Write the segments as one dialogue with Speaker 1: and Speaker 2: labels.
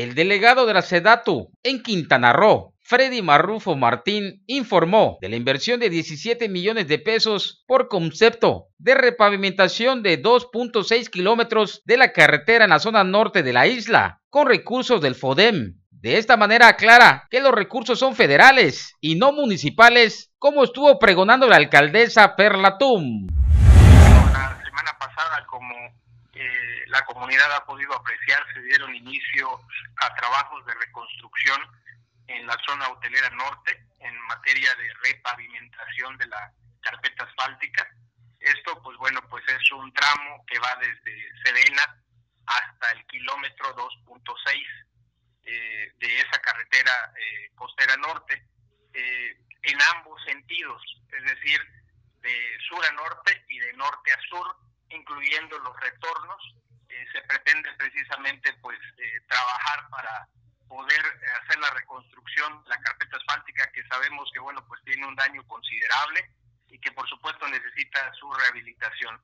Speaker 1: El delegado de la SEDATU en Quintana Roo, Freddy Marrufo Martín, informó de la inversión de 17 millones de pesos por concepto de repavimentación de 2.6 kilómetros de la carretera en la zona norte de la isla, con recursos del FODEM. De esta manera aclara que los recursos son federales y no municipales, como estuvo pregonando la alcaldesa Perlatum.
Speaker 2: La semana pasada, como la comunidad ha podido apreciar, se dieron inicio a trabajos de reconstrucción en la zona hotelera norte en materia de repavimentación de la carpeta asfáltica. Esto, pues bueno, pues es un tramo que va desde Serena hasta el kilómetro 2.6 eh, de esa carretera eh, costera norte eh, en ambos sentidos, es decir, de sur a norte y de norte a sur, incluyendo los retornos. Se pretende precisamente pues trabajar para poder hacer la reconstrucción la carpeta asfáltica que sabemos que bueno pues tiene un daño considerable y que por supuesto necesita su rehabilitación.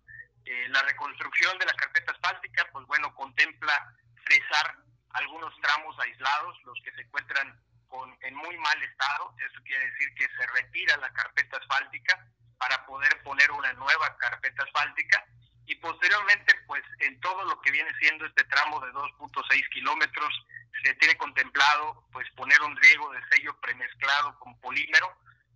Speaker 2: la reconstrucción de la carpeta asfáltica pues bueno contempla fresar algunos tramos aislados, los que se encuentran con, en muy mal estado, eso quiere decir que se retira la carpeta asfáltica para poder poner una nueva carpeta asfáltica y posteriormente pues en todo lo que viene siendo este tramo de 2.6 kilómetros se tiene contemplado pues poner un riego de sello premezclado con polímero,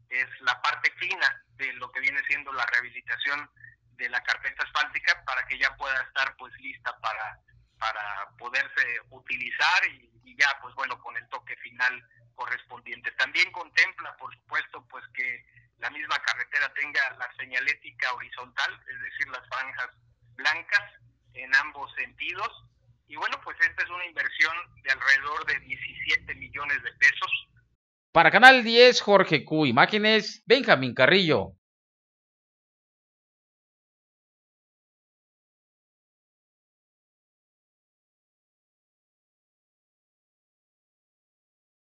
Speaker 2: es la parte fina de lo que viene siendo la rehabilitación de la carpeta asfáltica para que ya pueda estar pues lista para para poderse utilizar y, ya pues bueno con el toque final correspondiente. También contempla por supuesto pues que la misma carretera tenga la señalética horizontal, es decir, las franjas blancas en ambos sentidos. Y bueno, pues esta es una inversión de alrededor de 17 millones de pesos.
Speaker 1: Para Canal 10, Jorge Q. Imágenes, Benjamín Carrillo.